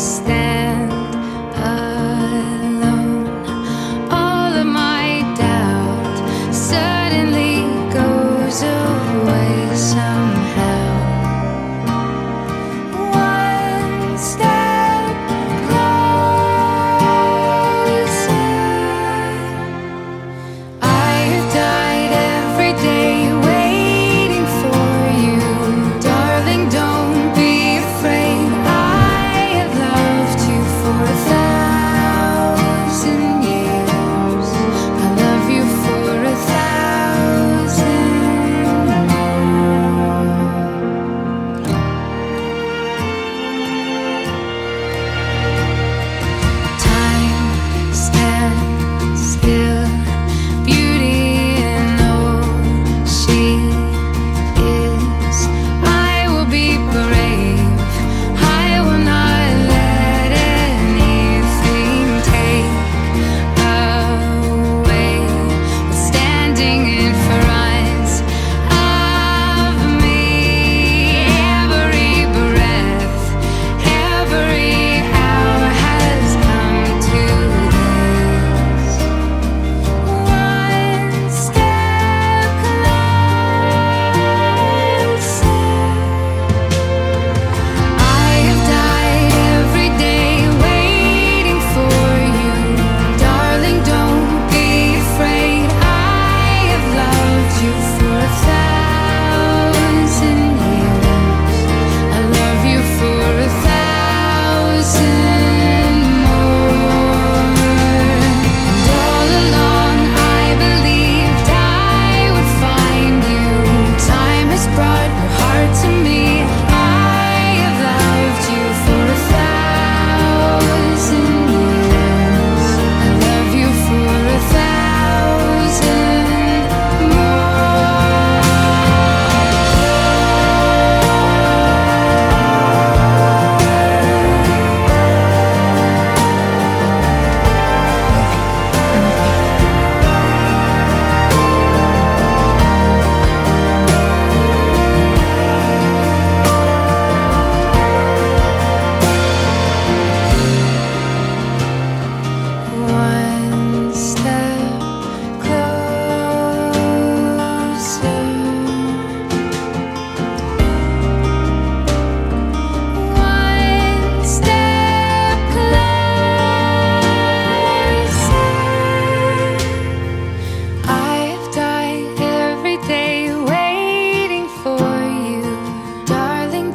stand.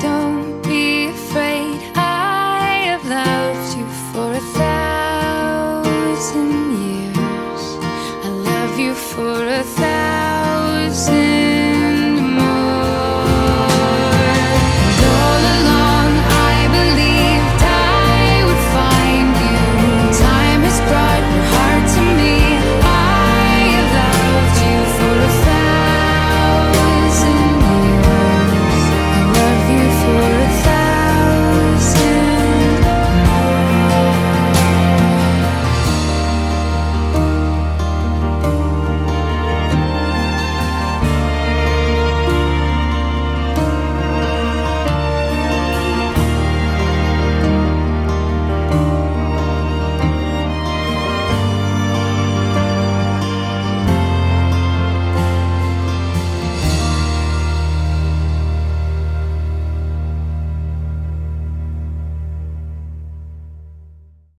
Don't be afraid, I have loved you for a thousand years. I love you for a thousand